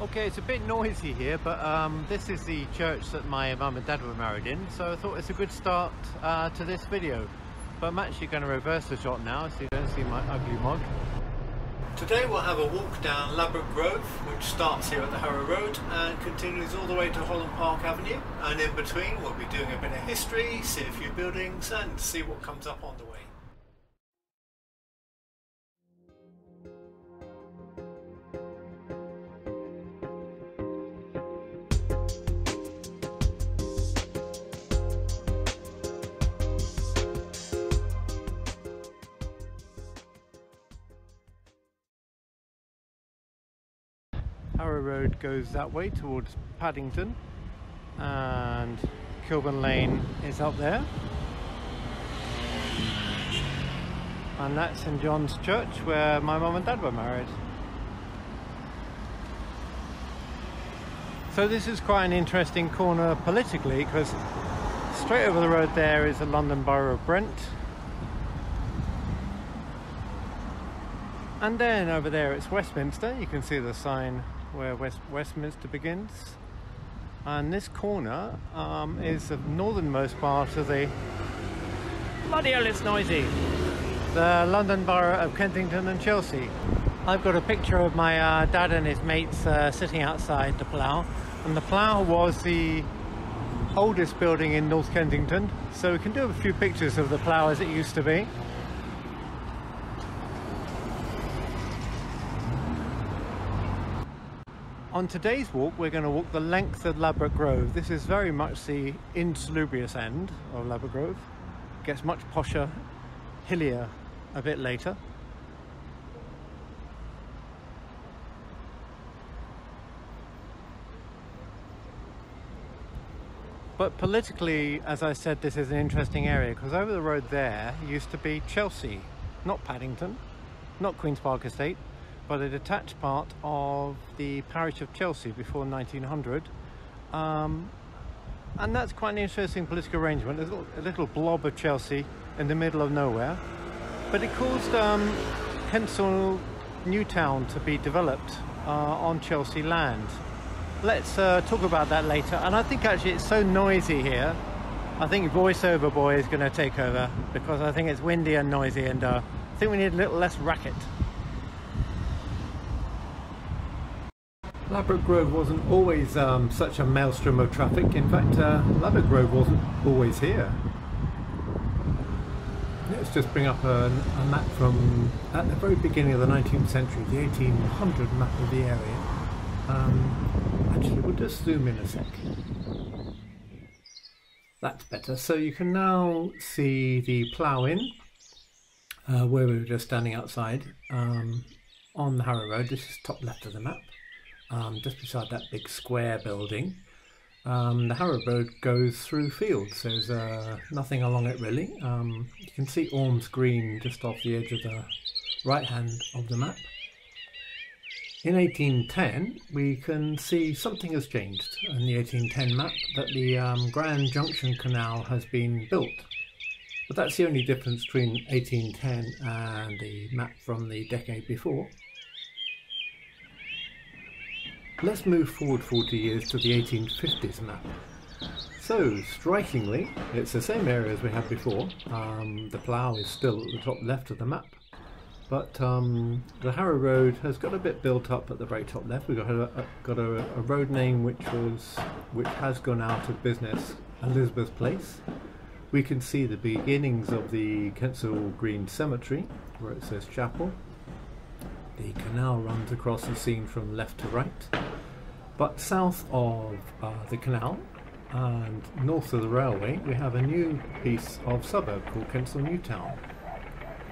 Okay, it's a bit noisy here, but um, this is the church that my mum and dad were married in, so I thought it's a good start uh, to this video. But I'm actually going to reverse the shot now, so you don't see my ugly mug. Today we'll have a walk down Ladbroke Grove, which starts here at the Harrow Road and continues all the way to Holland Park Avenue. And in between we'll be doing a bit of history, see a few buildings and see what comes up on the way. Road goes that way towards Paddington and Kilburn Lane is up there. And that's St John's Church where my mum and dad were married. So this is quite an interesting corner politically because straight over the road there is the London Borough of Brent. And then over there it's Westminster. You can see the sign where West Westminster begins. And this corner um, is the northernmost part of the bloody hell it's noisy. The London Borough of Kensington and Chelsea. I've got a picture of my uh, dad and his mates uh, sitting outside the plough. And the plough was the oldest building in North Kensington. So we can do a few pictures of the plough as it used to be On today's walk, we're going to walk the length of Ladbroke Grove. This is very much the insalubrious end of Ladbroke Grove. Gets much posher, hillier a bit later. But politically, as I said, this is an interesting area because over the road there used to be Chelsea, not Paddington, not Queen's Park Estate, but a detached part of the parish of Chelsea before 1900. Um, and that's quite an interesting political arrangement, a little, a little, blob of Chelsea in the middle of nowhere. But it caused um, Kensal Newtown to be developed uh, on Chelsea land. Let's uh, talk about that later. And I think actually it's so noisy here. I think voiceover boy is going to take over because I think it's windy and noisy and uh, I think we need a little less racket. Ladbroke Grove wasn't always um, such a maelstrom of traffic. In fact, uh, Grove wasn't always here. Let's just bring up a, a, map from at the very beginning of the 19th century, the 1800 map of the area. Um, actually, we'll just zoom in a sec. That's better. So you can now see the plough in, uh, where we were just standing outside um, on the Harrow Road. This is top left of the map um, just beside that big square building. Um, the Harrow Road goes through fields. There's uh, nothing along it really. Um, you can see Orms Green just off the edge of the right hand of the map. In 1810, we can see something has changed in the 1810 map that the um, Grand Junction Canal has been built. But that's the only difference between 1810 and the map from the decade before. Let's move forward 40 years to the 1850s map. So, strikingly, it's the same area as we had before. Um, the plough is still at the top left of the map. But um, the Harrow Road has got a bit built up at the very top left. We've got a, a got a, a, road name which was which has gone out of business, Elizabeth Place. We can see the beginnings of the Kensal Green Cemetery, where it says chapel. The canal runs across the scene from left to right. But south of uh, the canal and north of the railway, we have a new piece of suburb called Kensal Newtown.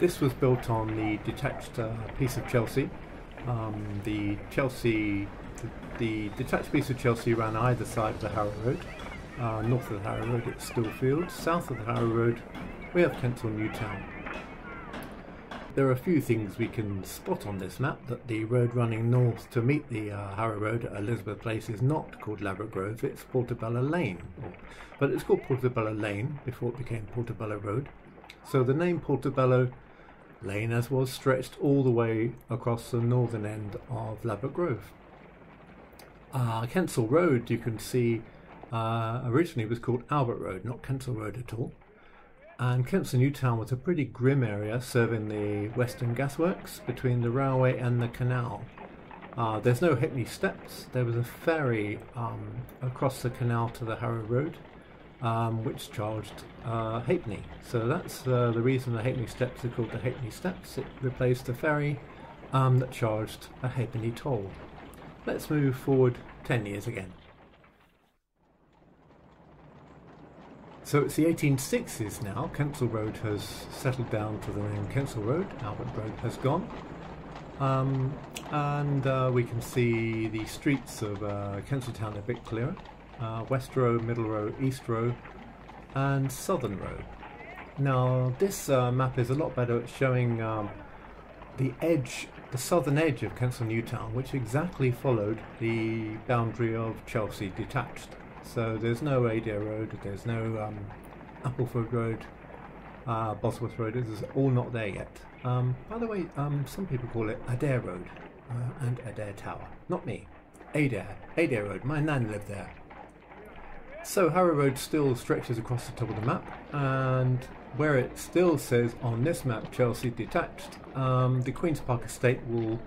This was built on the detached uh, piece of Chelsea. Um, the Chelsea, the, the, detached piece of Chelsea ran either side of the Harrow Road. Uh, north of the Harrow Road, it's Stillfield. South of the Harrow Road, we have Kensal Newtown. There are a few things we can spot on this map that the road running north to meet the uh, Harrow Road at Elizabeth Place is not called Ladbroke Grove, it's Portobello Lane. But it's called Portobello Lane before it became Portobello Road. So the name Portobello Lane as was stretched all the way across the northern end of Ladbroke Grove. Uh, Kensal Road, you can see, uh, originally was called Albert Road, not Kensal Road at all. And Kensal Newtown was a pretty grim area serving the Western Gasworks between the railway and the canal. Uh, there's no Ha'penny Steps. There was a ferry um, across the canal to the Harrow Road, um, which charged uh, Halfpenny. So that's uh, the reason the Ha'penny Steps are called the Ha'penny Steps. It replaced the ferry um, that charged a halfpenny toll. Let's move forward 10 years again. So it's the 1860s now. Kensal Road has settled down to the name Kensal Road. Albert Road has gone. Um, and uh, we can see the streets of uh, Kensal Town a bit clearer. Uh, West Row, Middle Row, East Row, and Southern Row. Now this uh, map is a lot better at showing um, the edge, the southern edge of Kensal Newtown, which exactly followed the boundary of Chelsea detached. So there's no Adair Road, there's no um, Appleford Road, uh, Bosworth Road, it's all not there yet. Um, by the way, um, some people call it Adair Road uh, and Adair Tower. Not me. Adair. Adair Road. My nan lived there. So Harrow Road still stretches across the top of the map, and where it still says on this map Chelsea detached, um, the Queen's Park estate will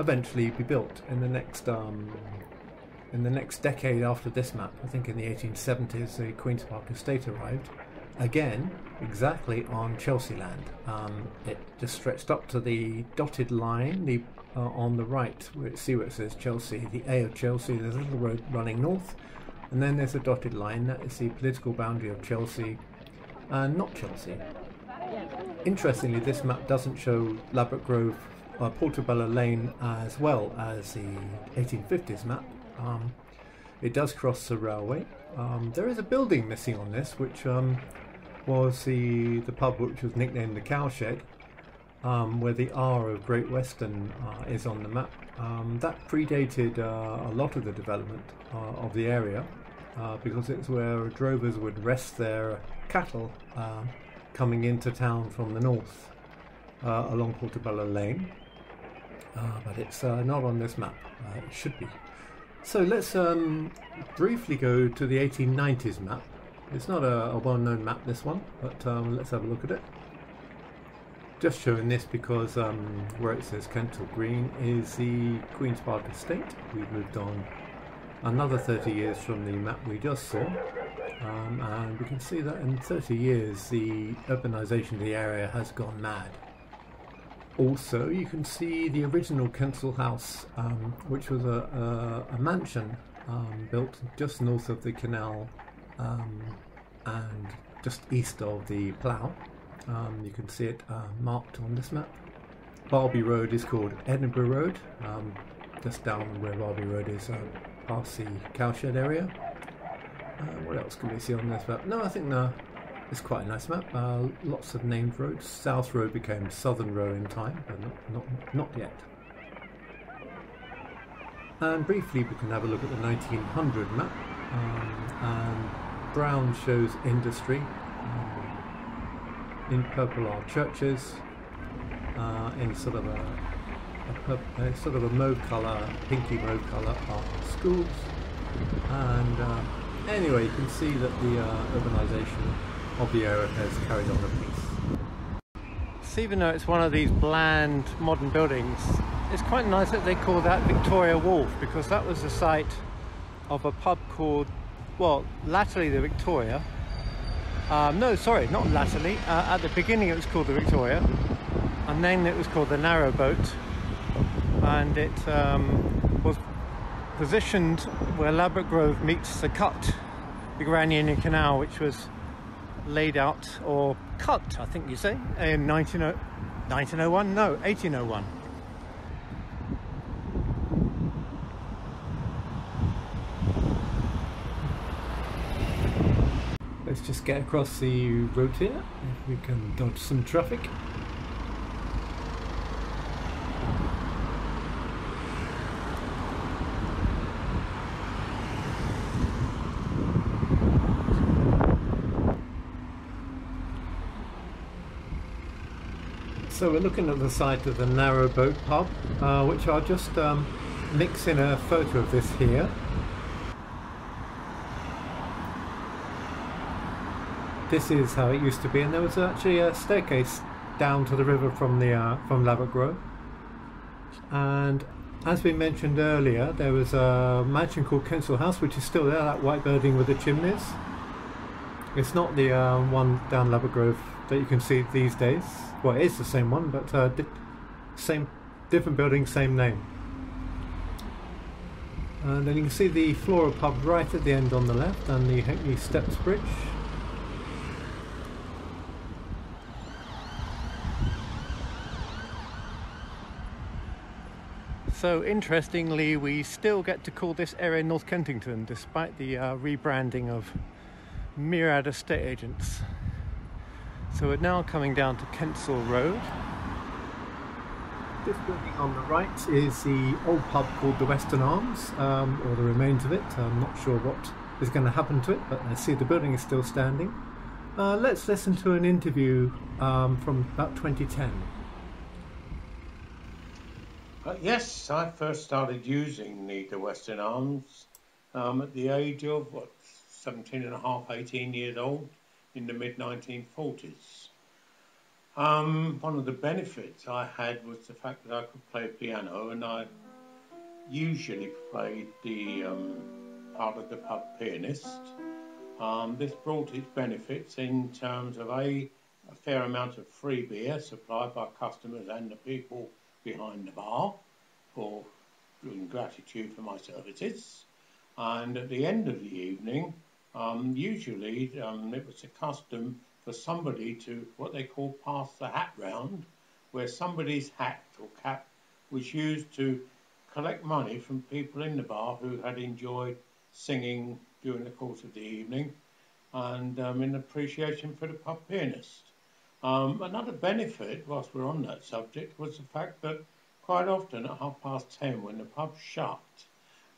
eventually be built in the next um, in the next decade after this map, I think in the 1870s, the Queen's Park estate arrived. Again, exactly on Chelsea land. Um, it just stretched up to the dotted line the, uh, on the right, where see where it says Chelsea, the A of Chelsea. There's a little road running north, and then there's a dotted line. That is the political boundary of Chelsea, and not Chelsea. Interestingly, this map doesn't show Ladbroke Grove uh, Portobello Lane as well as the 1850s map. Um, it does cross the railway. Um, there is a building missing on this, which um, was the the pub which was nicknamed the Cowshed, um, where the R of Great Western uh, is on the map. Um, that predated uh, a lot of the development uh, of the area uh, because it's where drovers would rest their cattle um, coming into town from the north uh, along Portobello Lane. Uh, but it's not on this map. it should be. So let's um, briefly go to the 1890s map. It's not a, a well-known map, this one, but um, let's have a look at it. Just showing this because um, where it says Kensal Green is the Queen's Park Estate. We've moved on another 30 years from the map we just saw. Um, and we can see that in 30 years the urbanisation of the area has gone mad. Also, you can see the original Kensal House, um, which was a, a, a mansion um, built just north of the canal um, and just east of the plough. Um, you can see it uh, marked on this map. Barlby Road is called Edinburgh Road, um, just down where Barlby Road is, uh, past the cowshed area. Uh, what else can we see on this map? No, I think no, it's quite a nice map. Uh, lots of named roads. South Road became Southern Road in time, but not, not, not yet. And briefly, we can have a look at the 1900 map. Um, brown shows industry. Um, in purple are churches. Uh, in sort of a, a, a, sort of a mauve colour, pinky mauve colour are schools. And uh, anyway, you can see that the uh, urbanisation the area has carried on apiece. So even though it's one of these bland modern buildings, it's quite nice that they call that Victoria Wharf because that was the site of a pub called, well, latterly the Victoria. Um, no, sorry, not latterly. Uh, at the beginning it was called the Victoria and then it was called the Narrow Boat and it um, was positioned where Ladbroke Grove meets the cut, the Grand Union Canal, which was laid out or cut, I think you say, in 1901? No, 1801. Let's just get across the road here, if we can dodge some traffic. So we're looking at the site of the Narrow Boat Pub, uh, which are just um, mix in a photo of this here. This is how it used to be, and there was actually a staircase down to the river from the uh, from Grove. And as we mentioned earlier, there was a mansion called Kensal House, which is still there, that white building with the chimneys. It's not the uh, one down Ladbroke Grove that you can see these days. Well, it is the same one, but uh, di same, different building, same name. And then you can see the Flora pub right at the end on the left, and the Ha'penny Steps Bridge. So interestingly, we still get to call this area North Kensington despite the uh, rebranding of myriad estate agents. So we're now coming down to Kensal Road. This building on the right is the old pub called the Western Arms, um, or the remains of it. I'm not sure what is going to happen to it, but I see the building is still standing. Uh, let's listen to an interview um, from about 2010. Uh, yes, I first started using the, the Western Arms um, at the age of, what, 17 and a half, 18 years old in the mid 1940s. Um, one of the benefits I had was the fact that I could play piano and I usually played the um, part of the pub pianist. Um, this brought its benefits in terms of a, a fair amount of free beer supplied by customers and the people behind the bar for in gratitude for my services. And at the end of the evening, um, usually um, it was a custom for somebody to what they call pass the hat round, where somebody's hat or cap was used to collect money from people in the bar who had enjoyed singing during the course of the evening and um, in appreciation for the pub pianist. Um, another benefit, whilst we're on that subject, was the fact that quite often at half past ten, when the pub shut,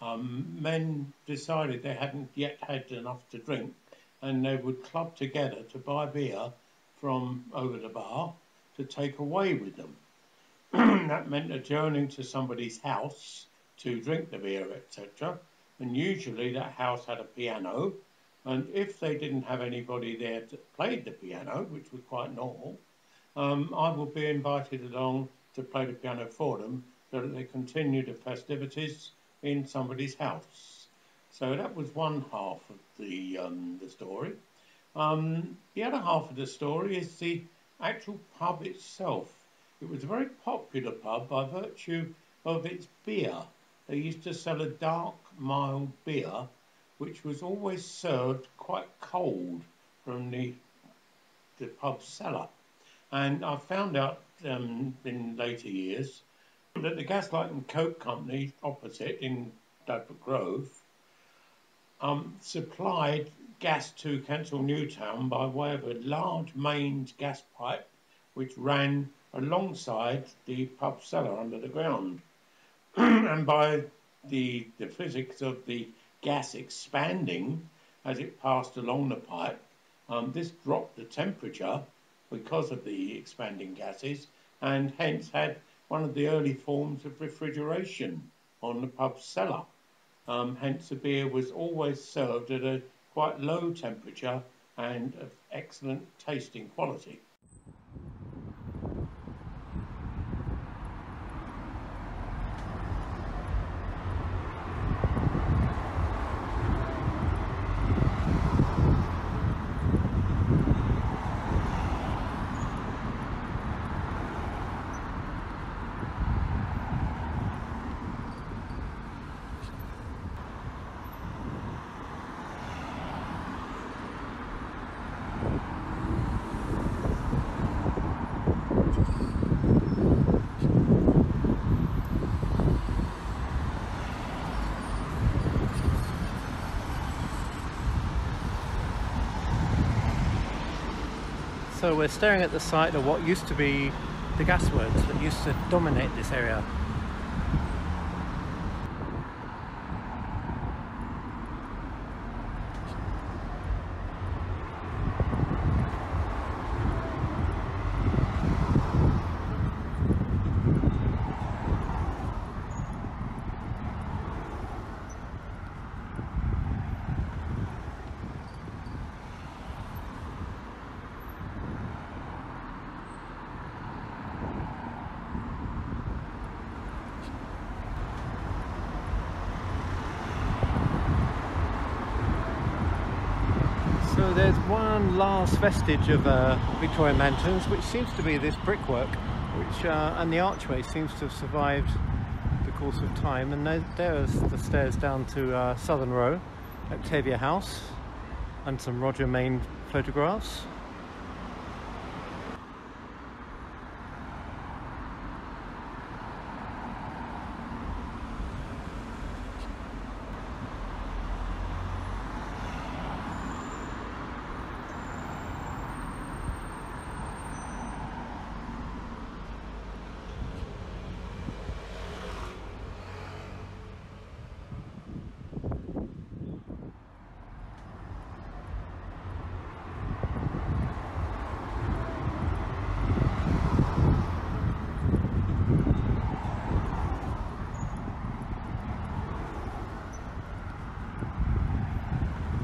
um, men decided they hadn't yet had enough to drink and they would club together to buy beer from over the bar to take away with them. that meant adjourning to somebody's house to drink the beer, etc. And usually that house had a piano and if they didn't have anybody there that played the piano, which was quite normal, um, I would be invited along to play the piano for them so that they continued the festivities in somebody's house. So that was one half of the, um, the story. Um, the other half of the story is the actual pub itself. It was a very popular pub by virtue of its beer. They used to sell a dark, mild beer which was always served quite cold from the, the pub cellar. And I found out um, in later years that the Gaslight and Coke Company opposite in Ladbroke Grove um, supplied gas to Kensal Newtown by way of a large mains gas pipe which ran alongside the pub cellar under the ground. and by the, the physics of the gas expanding as it passed along the pipe. Um, this dropped the temperature because of the expanding gases and hence had one of the early forms of refrigeration on the pub cellar. Um, hence the beer was always served at a quite low temperature and of excellent tasting quality. So we're staring at the site of what used to be the gasworks that used to dominate this area. There's one last vestige of uh, Victorian mansions, which seems to be this brickwork, which uh, and the archway seems to have survived the course of time. And there, there's the stairs down to uh, Southern Row, Octavia House, and some Roger Mayne photographs.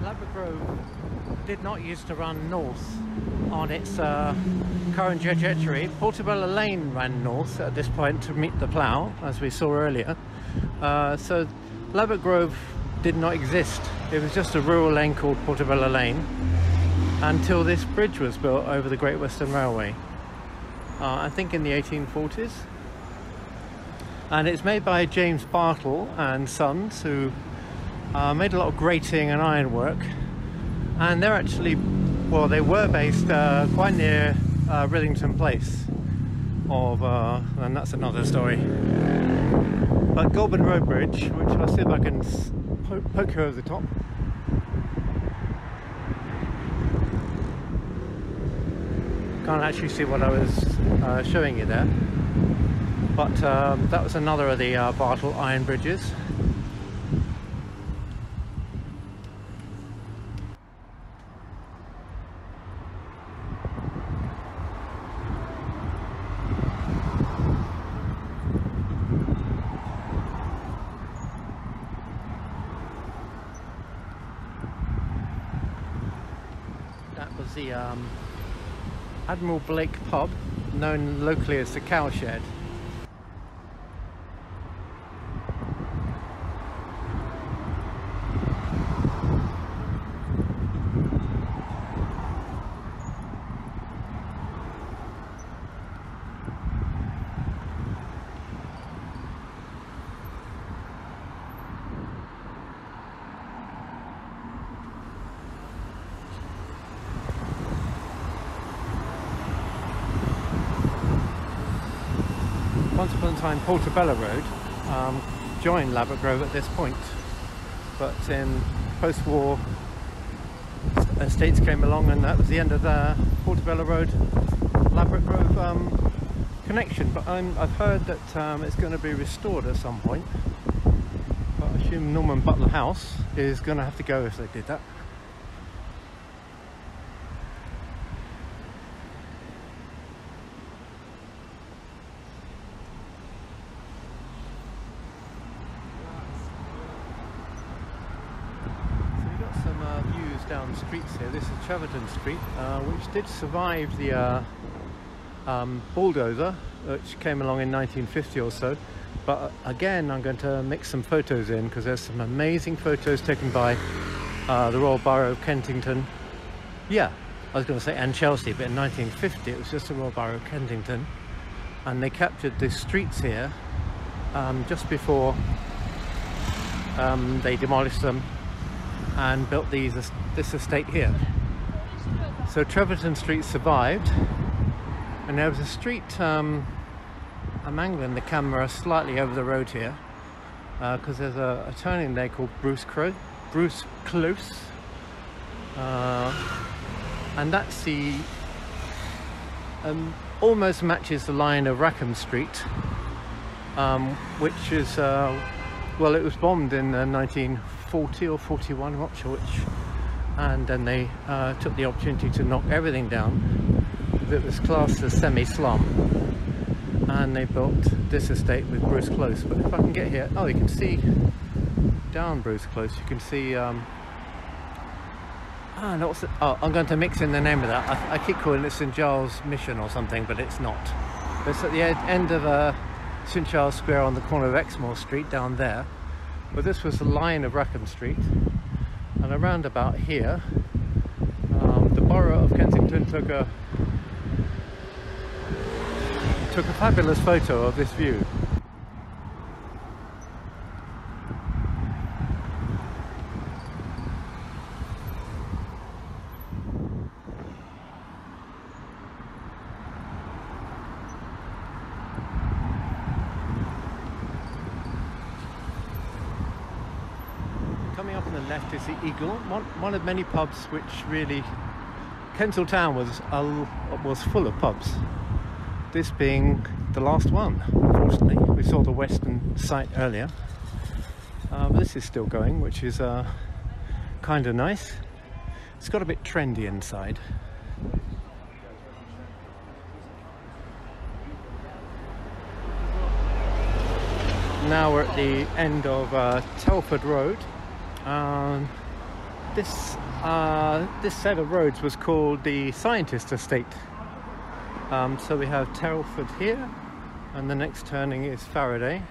Ladbroke Grove did not used to run north on its uh, current trajectory. Portobello Lane ran north at this point to meet the plough, as we saw earlier. Uh, so Ladbroke Grove did not exist. It was just a rural lane called Portobello Lane until this bridge was built over the Great Western Railway. Uh, I think in the 1840s. And it's made by James Bartle and Sons, who uh, made a lot of grating and ironwork and they're actually well they were based uh, quite near uh, Rillington Place of uh, and that's another story. But Golborne Road Bridge which I'll see if I can po poke you over the top. Can't actually see what I was uh, showing you there. But um, that was another of the uh, Bartle iron bridges was the um, Admiral Blake pub, known locally as the Cowshed. Once upon a time Portobello Road um, joined Ladbroke Grove at this point. But in post-war estates came along and that was the end of the Portobello Road Ladbroke Grove um, connection. But i have heard that um, it's going to be restored at some point. But I assume Norman Butler House is going to have to go if they did that down streets here. This is Treverton Street, uh, which did survive the uh, um, bulldozer, which came along in 1950 or so. But uh, again, I'm going to mix some photos in because there's some amazing photos taken by uh, the Royal Borough of Kensington. Yeah, I was going to say and Chelsea, but in 1950 it was just the Royal Borough of Kensington. And they captured the streets here um, just before um, they demolished them and built these this estate here. So Treverton Street survived and there was a street um, I'm angling the camera slightly over the road here because uh, there's a, a, turning there called Bruce Crow, Bruce Close uh, and that's the um, almost matches the line of Rackham Street um, which is uh, well it was bombed in uh, 19 40 or 41, I'm not sure which. And then they uh, took the opportunity to knock everything down that was classed as semi-slum. And they built this estate with Bruce Close. But if I can get here, oh, you can see down Bruce Close, you can see um, Ah, what's oh, I'm going to mix in the name of that. I, I, keep calling it St Giles Mission or something, but it's not. It's at the end of uh, St Giles Square on the corner of Exmoor Street down there. But this was the line of Rackham Street and around about here um, the borough of Kensington took a took a fabulous photo of this view. Coming up on the left is the Eagle, one, one of many pubs which really Kensal Town was uh, was full of pubs. This being the last one, unfortunately. We saw the western site earlier. Uh, this is still going, which is uh, kind of nice. It's got a bit trendy inside. Now we're at the end of uh, Telford Road. Um, this uh, this set of roads was called the Scientist Estate. Um, so we have Telford here, and the next turning is Faraday.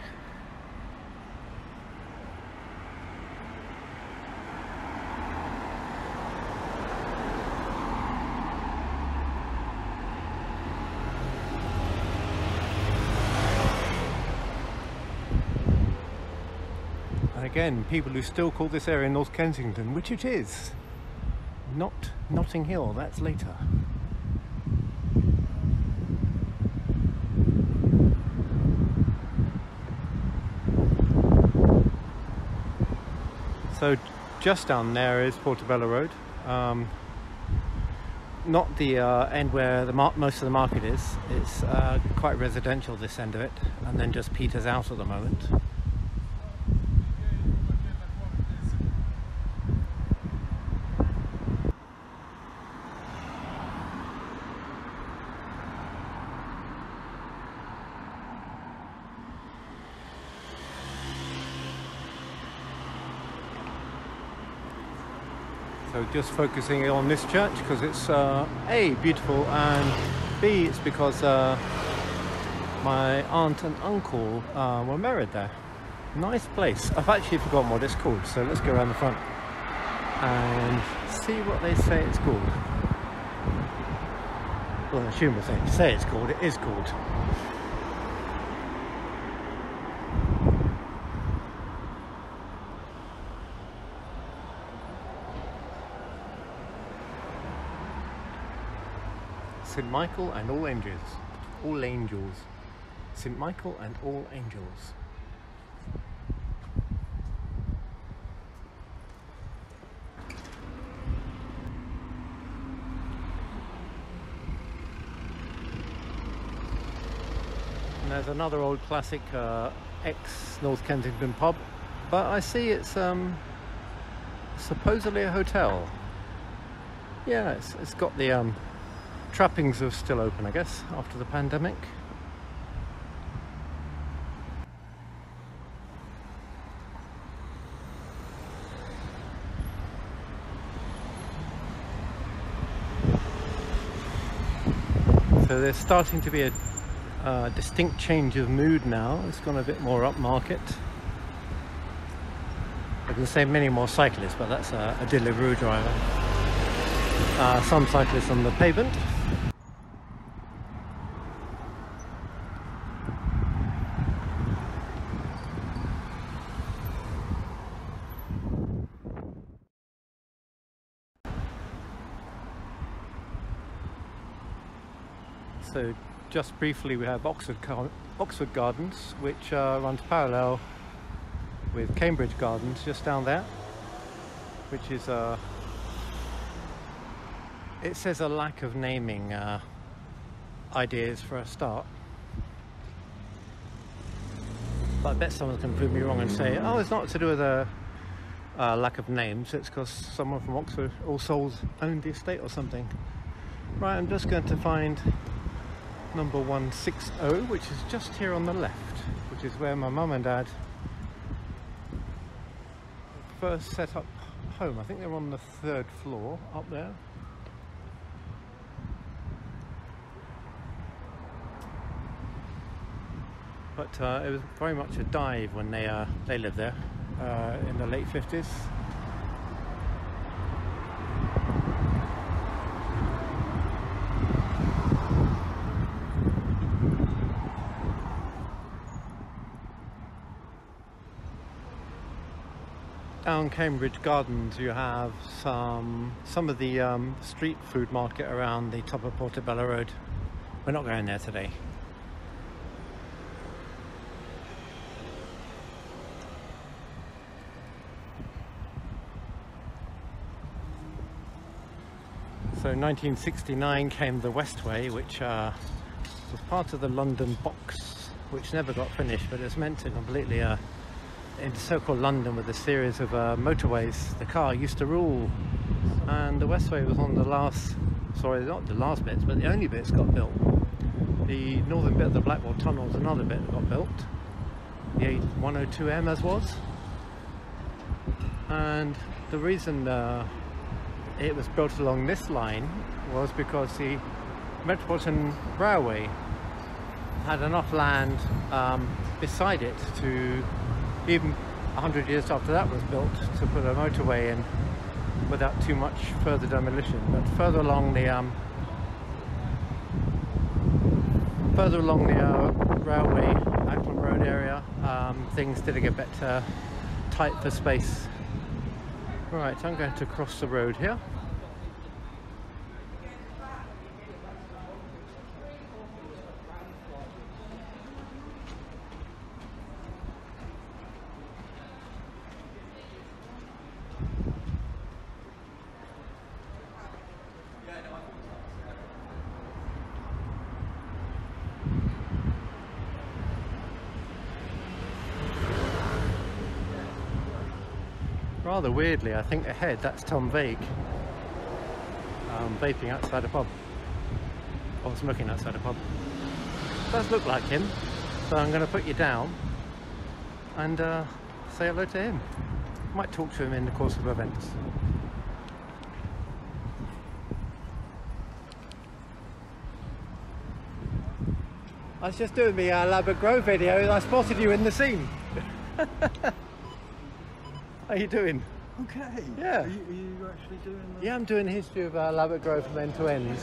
Again, people who still call this area North Kensington, which it is, not Notting Hill, that's later. So just down there is Portobello Road. Um, not the uh, end where the most of the market is. It's uh, quite residential this end of it, and then just peters out at the moment. Just focusing on this church because it's uh, A, beautiful and B, it's because uh, my aunt and uncle uh, were married there. Nice place. I've actually forgotten what it's called, so let's go around the front and see what they say it's called. Well, I assume they say it's called, it is called. St. Michael and All Angels. All Angels. St. Michael and All Angels. And there's another old classic uh, ex North Kensington pub, but I see it's um, supposedly a hotel. Yeah, it's, it's got the um, trappings are still open, I guess, after the pandemic. So there's starting to be a uh, distinct change of mood now. It's gone a bit more upmarket. I can say many more cyclists, but that's a, a Deliveroo driver. Uh, some cyclists on the pavement. So just briefly we have Oxford, Oxford Gardens which uh, runs parallel with Cambridge Gardens just down there which is uh, it says a lack of naming uh, ideas for a start. But I bet someone's going to prove me wrong and say oh it's not to do with a uh, lack of names it's because someone from Oxford All Souls owned the estate or something. Right I'm just going to find number 160 which is just here on the left which is where my mum and dad first set up home. I think they're on the third floor up there. But uh, it was very much a dive when they uh, they lived there uh, in the late 50s Cambridge Gardens, you have some some of the um, street food market around the top of Portobello Road. We're not going there today. So 1969 came the Westway, which uh, was part of the London box, which never got finished, but it's meant to completely uh, encircle London with a series of uh, motorways. The car used to rule, and the Westway was on the last, sorry, not the last bits, but the only bits got built. The northern bit of the Blackwall Tunnel was another bit that got built. The 102M as was. And the reason uh, it was built along this line was because the Metropolitan Railway had enough land um, beside it to, even 100 years after that was built, to put a motorway in without too much further demolition. But further along the um, further along the uh, railway, Acklam Road area, um, things did get better, tight for space. Right, I'm going to cross the road here. Rather weirdly, I think ahead that's Tom Vague um, vaping outside a pub or smoking outside a pub. Does look like him, so I'm going to put you down and uh, say hello to him. Might talk to him in the course of events. I was just doing the uh, Ladbroke Grove video and I spotted you in the scene. How are you doing? Okay. Yeah. Are you, are you actually doing that? Yeah, I'm doing history of uh, Ladbroke Grove from end to end.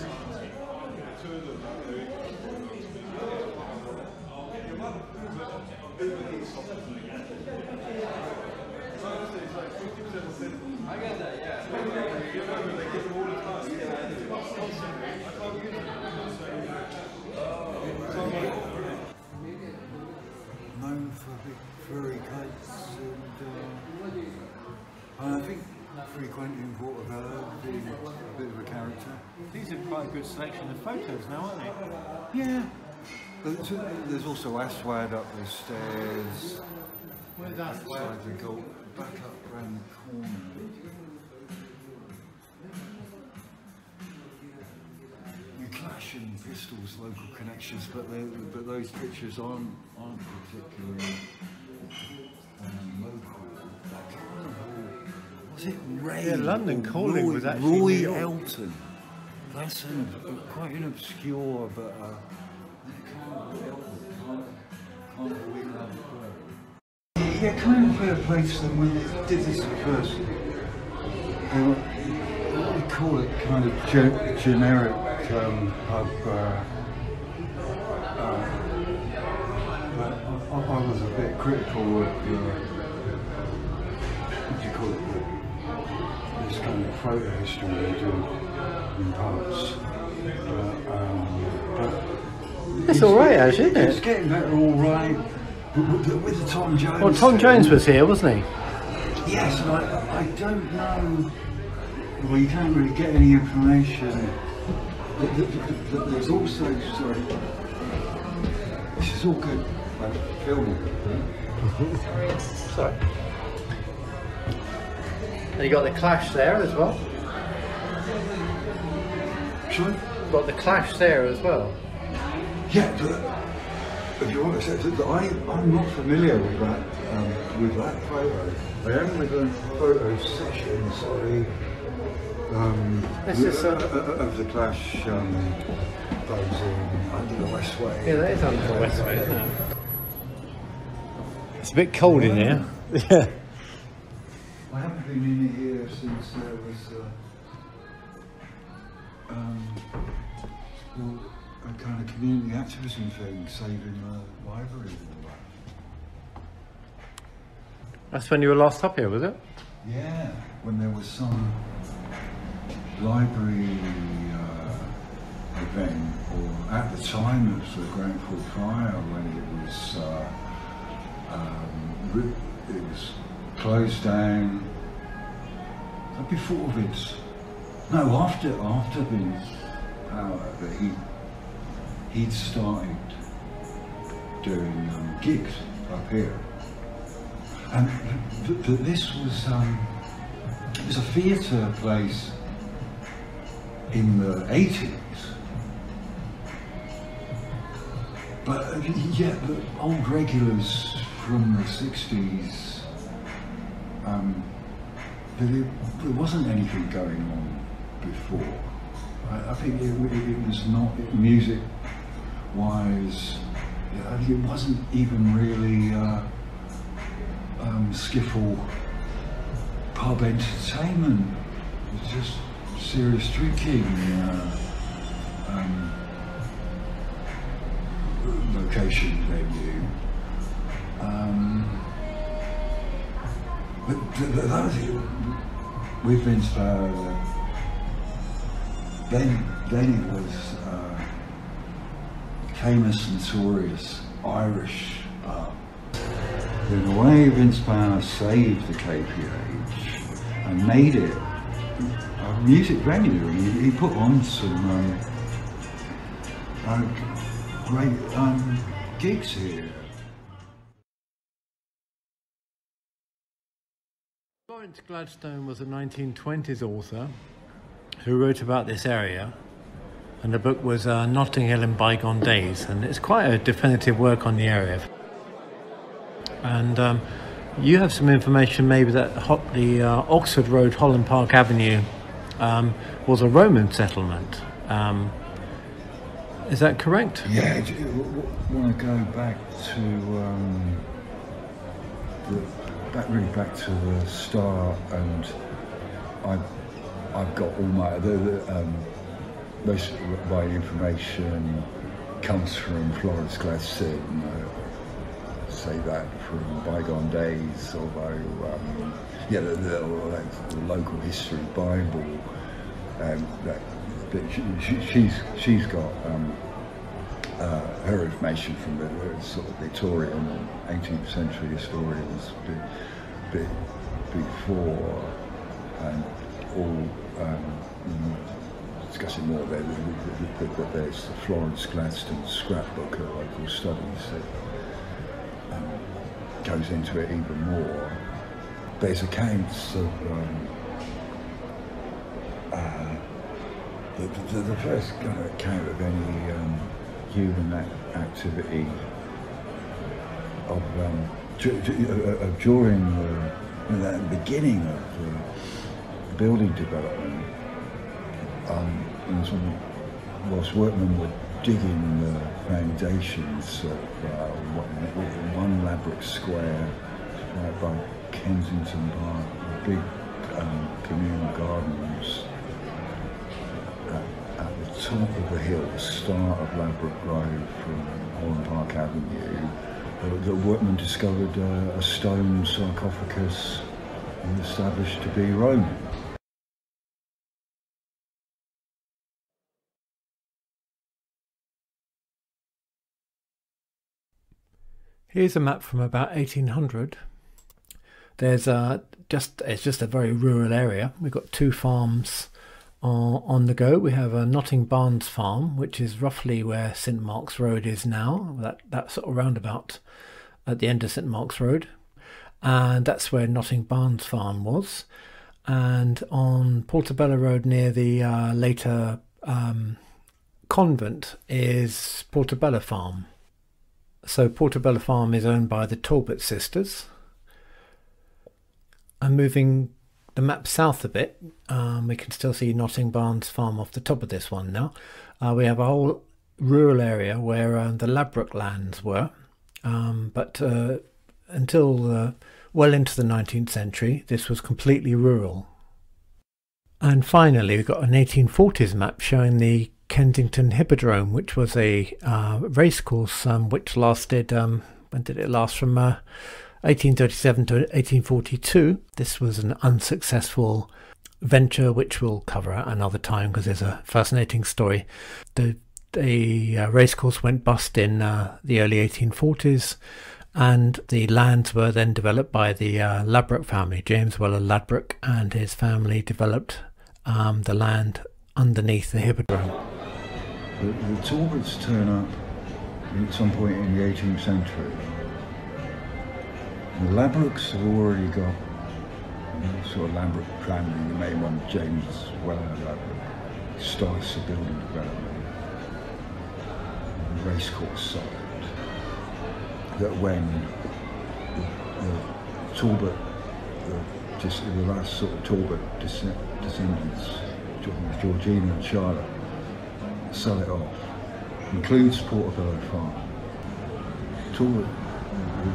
Quite a good selection of photos now, aren't they? Yeah. There's, there's also Aswad up the stairs. Where's Aswad? Outside the goal, back up round the corner. You Clash Pistols local connections, but they, but those pictures aren't aren't particularly um, local. Was it Ray? Yeah, London Calling Roy, was actually New Roy York. Elton. That's an, quite an obscure, but uh, we. Yeah, kind of better place than when they did this at first. What do call it? Kind of ge- generic um, pub. Uh, uh, but I, I was a bit critical of the, what do you call it? This kind of photo history they do in pubs. But, um, but It's all right, actually, isn't it? It's getting better, all right. But with the, with the Tom Jones. Well, Tom thing- Jones was here, wasn't he? Yes, and I, I don't know. Well, you can't really get any information. There's also, sorry, this is all good. Like filming. Sorry. And you got the Clash there as well. Sorry? Got the Clash there as well. Yeah, but if you want to say that, I, I'm not familiar with that, um, with that photo. I am with a photo session, sorry. Um, This is, uh, uh, of the Clash um, posing under the West Way. Yeah, that is under the West Way, isn't it? It's a bit cold in here. Yeah. I haven't been in here since there was uh, um, well, a kind of community activism thing, saving the library and all that. That's when you were last up here, was it? Yeah, when there was some library uh, event, or at the time of the Grenfell Fire, when it was uh, um, it was closed down. Before Vince, no, after after Vince Power, but he he'd started doing um, gigs up here. And th- th- this was um, it was a theatre place in the 80s. But uh, yeah, the old regulars from the 60s, um, there, there wasn't anything going on before. I, I think it, it, it was not music wise, I think it wasn't even really uh, um, skiffle pub entertainment. It was just serious drinking. Uh, um, location venue. Um, but th- th- that was it. With Vince Power, then was uh, famous and notorious Irish bar. In a way, Vince Power saved the KPH and made it a music venue. He, he put on some um, uh, great um, gigs here. Florence Gladstone was a 1920s author who wrote about this area, and the book was uh, Notting Hill in Bygone Days, and it's quite a definitive work on the area. And um, you have some information maybe that the uh, Oxford Road, Holland Park Avenue um, was a Roman settlement. Um, is that correct? Yeah, want to go back to um, the, back really back to the start, and I I've got all my the, the, um, most of my information comes from Florence Gladstone. I say that from bygone days, although um, yeah, the, the, the local history Bible. Um, that, she, she, she's she's got um, uh, her information from the, the sort of Victorian and 18th century historians be, be, before and um, discussing more there that, that there's the Florence Gladstone scrapbook of local studies that um, goes into it even more. There's accounts of um, uh, the, the, the first kind of account of any um, human ac- activity of, um, du- du- uh, uh, during the, the beginning of the building development. Um, and whilst workmen were digging the foundations of uh, one, one Square, right by Kensington Park, the big um, communal gardens at, at the top of the hill, the start of Ladbroke Road from Holland Park Avenue, the, the workmen discovered uh, a stone sarcophagus and established to be Roman. Here's a map from about 1800. There's a just it's just a very rural area. We've got two farms uh, on the go. We have a Notting Barnes farm, which is roughly where St Mark's Road is now. That that sort of roundabout at the end of St Mark's Road, and that's where Notting Barnes farm was. And on Portobello Road near the uh, later um, convent is Portobello Farm. So Portobello Farm is owned by the Talbot sisters. I'm moving the map south a bit, um, we can still see Notting Barnes Farm off the top of this one now. Uh, we have a whole rural area where uh, the Ladbroke lands were, um, but uh, until well into the 19th century, this was completely rural. And finally, we've got an 1840s map showing the Kensington Hippodrome, which was a uh, racecourse um, which lasted, um, when did it last? From uh, 1837 to 1842, this was an unsuccessful venture, which we'll cover at another time because there's a fascinating story. The, the uh, racecourse went bust in uh, the early 1840s, and the lands were then developed by the uh, Ladbroke family. James Weller Ladbroke and his family developed um, the land underneath the hippodrome. The, the Talbots turn up at some point in the 18th century. The Ladbrokes have already got sort of Lambert family, the main one, James Weller Ladbroke, starts the building development. The racecourse side. That when the, the Talbot, the, just the last sort of Talbot descendants, Georgina and Charlotte, sell it off. Includes Portobello Farm. Talbot,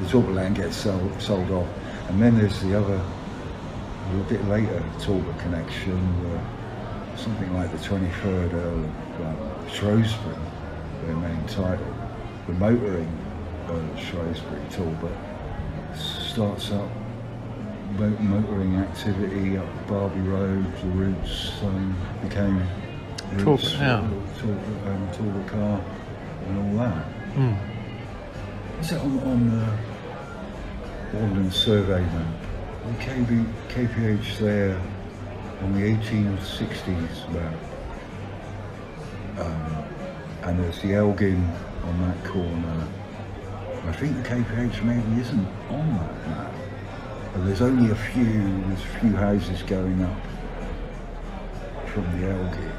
the Talbot land gets sold, sold off. And then there's the other, a bit later, Talbot connection, uh, something like the 23rd Earl of um, Shrewsbury, their main title. The motoring Earl of Shrewsbury, Talbot, starts up motoring activity up Barlby Road, the routes um, became Rootes, Talbot, yeah. Talbot, um, Talbot car and all that. Mm. Is it on, on the Ordnance Survey map? The KB, KPH there on the 1860s map. Um, and there's the Elgin on that corner. I think the KPH maybe isn't on that map. But there's only a few, there's a few houses going up from the Elgin.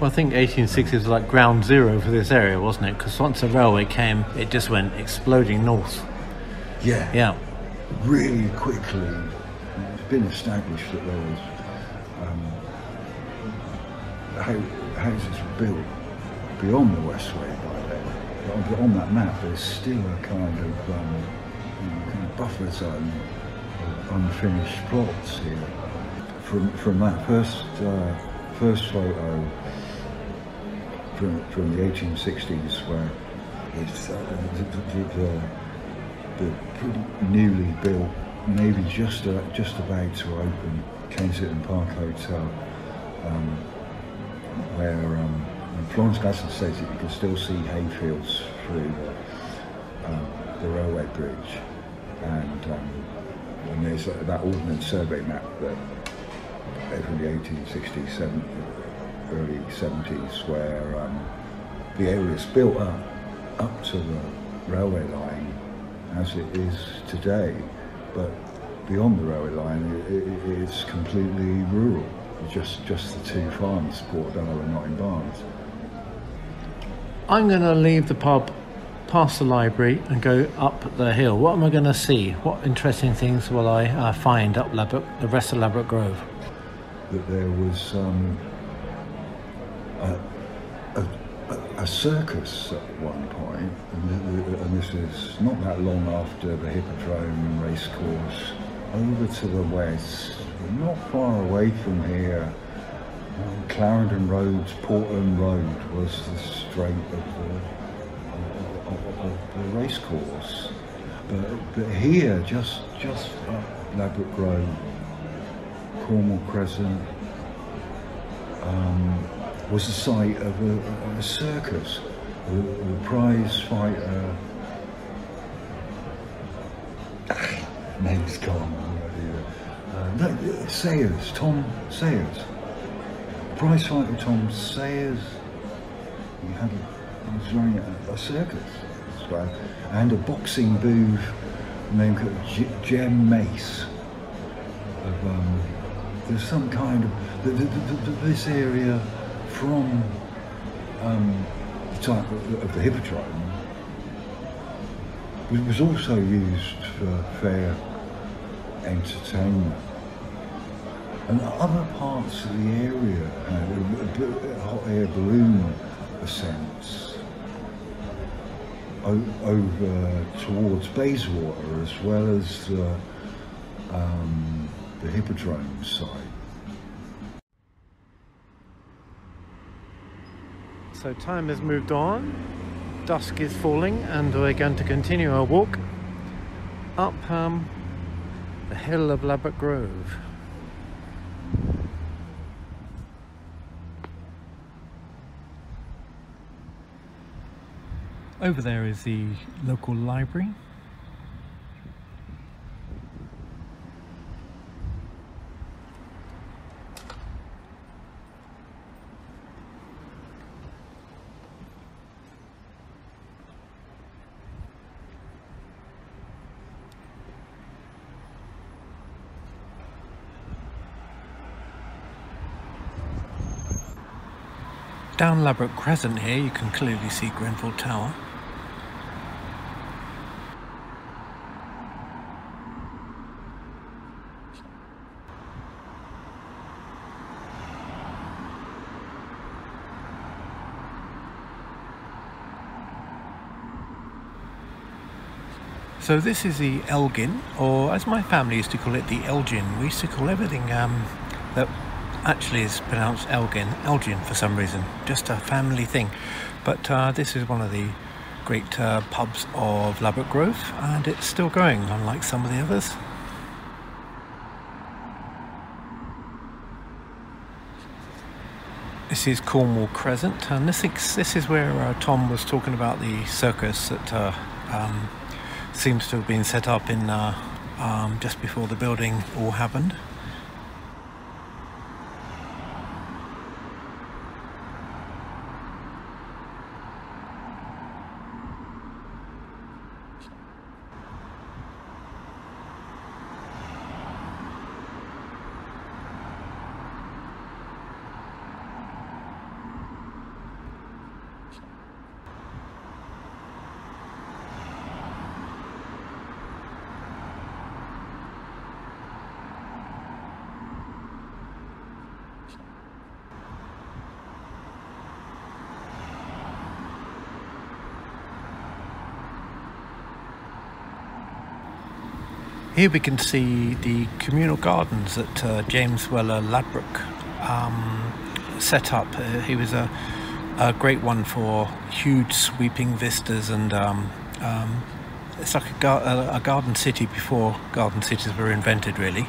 Well, I think 1860 was like ground zero for this area, wasn't it? Because once the railway came, it just went exploding north. Yeah. Yeah. Really quickly, it's been established that there was um, houses were built beyond the Westway by then. But on that map, there's still a kind of, um, you know, kind of buffer zone unfinished plots here. From from that first uh, first photo from, from the 1860s, where it's uh, the, the, the, the newly built, maybe just uh, just about to open Kensington Park Hotel, um, where um, Florence Gladstone says that you can still see hayfields through um, the railway bridge, and, um, and there's uh, that ordnance survey map that from the 1860s, early 70s, where um, the area is built up up to the railway line as it is today, but beyond the railway line, it, it, it's completely rural. Just just the two farms, Port Portobello and Notting Barnes. I'm going to leave the pub past the library and go up the hill. What am I going to see? What interesting things will I uh, find up Ladbroke, the rest of Ladbroke Grove? That there was um, a, a, a, circus at one point, and, and, this is not that long after the Hippodrome racecourse, over to the west, not far away from here. Um, Clarendon Road, Portland Road was the straight of the, of, of the racecourse. But, but here, just just up Ladbroke Road, Cornwall Crescent, um, was the site of a, a circus. The, the prize fighter, name's gone. Uh, no, Sayers, Tom Sayers. Prize fighter Tom Sayers. He had a, he was running a, a circus, and a boxing booth named G- Jem Mace. Of, um, there's some kind of the, the, the, this area from um, the type of, of the Hippodrome was, was also used for fair entertainment. And other parts of the area had hot air balloon ascents over towards Bayswater as well as the, um, the Hippodrome site. So time has moved on, dusk is falling, and we're going to continue our walk up um, the hill of Ladbroke Grove. Over there is the local library. Down Ladbroke Crescent here you can clearly see Grenfell Tower. So this is the Elgin, or as my family used to call it, the Elgin. We used to call everything um, that actually is pronounced Elgin, Elgin for some reason, just a family thing. But uh, this is one of the great uh, pubs of Ladbroke Grove, and it's still going, unlike some of the others. This is Cornwall Crescent, and this is, this is where uh, Tom was talking about the circus that uh, um, seems to have been set up in uh, um, just before the building all happened. Here we can see the communal gardens that uh, James Weller Ladbroke um, set up. Uh, he was a, a, great one for huge sweeping vistas and um, um, it's like a, gar a garden city before garden cities were invented really.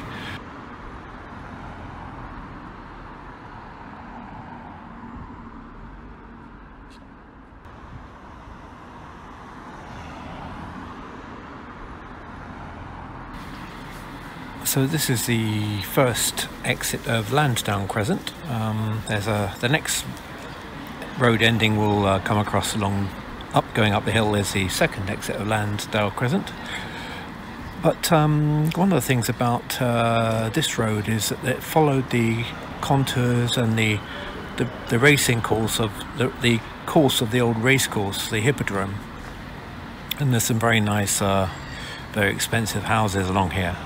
So this is the first exit of Lansdowne Crescent. Um, there's a the next road ending will uh, come across along up going up the hill is the second exit of Lansdowne Crescent. But um, one of the things about uh, this road is that it followed the contours and the the, the racing course of the, the course of the old race course, the Hippodrome. And there's some very nice, uh, very expensive houses along here.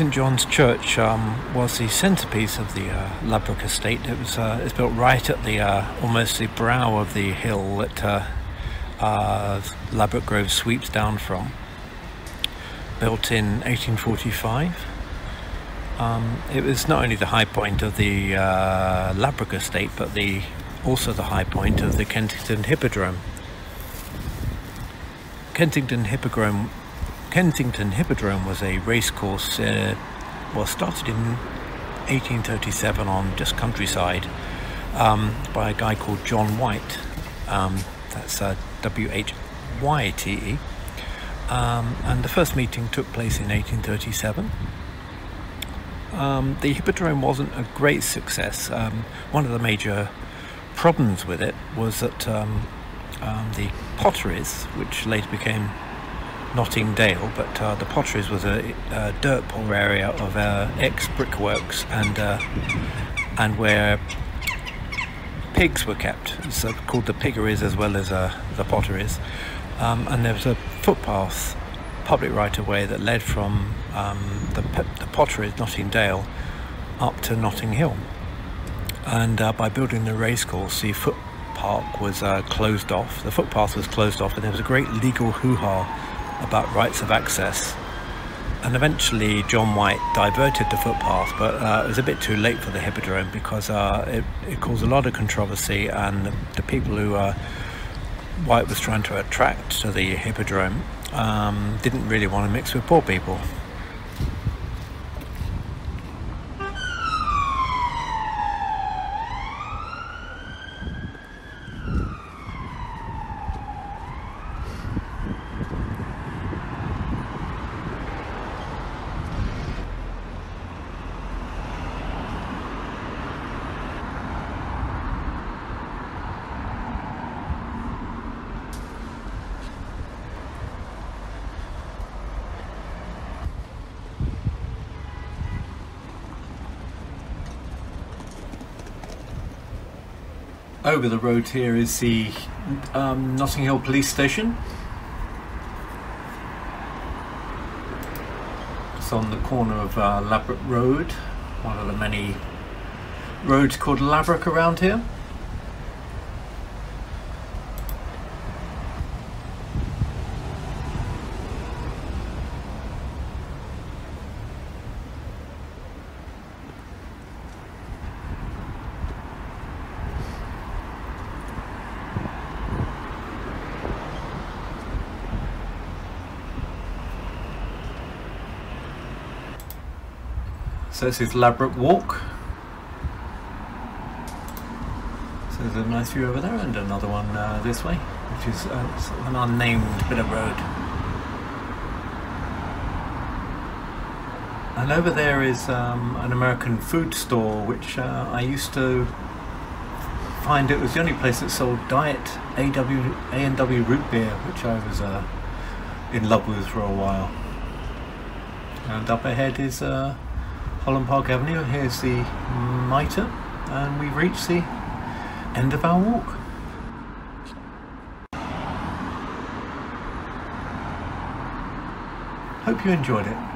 St John's Church um, was the centrepiece of the uh, estate. It was uh, it's built right at the uh, almost the brow of the hill that uh, uh, Grove sweeps down from. Built in 1845. Um, it was not only the high point of the uh, estate, but the also the high point of the Kensington Hippodrome. Kensington Hippodrome Kensington Hippodrome was a racecourse, uh, well, started in 1837 on just countryside um, by a guy called John White. Um, that's uh, W H Y T E. Um, and the first meeting took place in 1837. Um, the Hippodrome wasn't a great success. Um, one of the major problems with it was that um, the potteries, which later became Nottingdale, but uh, the Potteries was a, a, dirt poor area of uh, ex brickworks and uh, and where pigs were kept. It's uh, called the piggeries as well as uh, the potteries. Um, and there was a footpath, public right of way, that led from um, the, the potteries, Nottingdale, up to Notting Hill. And uh, by building the racecourse, the foot park was closed off. The footpath was closed off, and there was a great legal hoo ha about rights of access and eventually John White diverted the footpath, but uh, it was a bit too late for the hippodrome because uh, it, it, caused a lot of controversy, and the, the people who uh, White was trying to attract to the hippodrome um, didn't really want to mix with poor people. Over the road here is the um, Notting Hill Police Station. It's on the corner of uh, Road, one of the many roads called Ladbroke around here. So this is Ladbroke Walk. So there's a nice view over there and another one uh, this way, which is uh, sort of an unnamed bit of road. And over there is um, an American food store, which uh, I used to find it was the only place that sold diet AW, root beer, which I was uh, in love with for a while. And up ahead is uh, Holland Park Avenue. Here's the mitre, and we've reached the end of our walk. Hope you enjoyed it.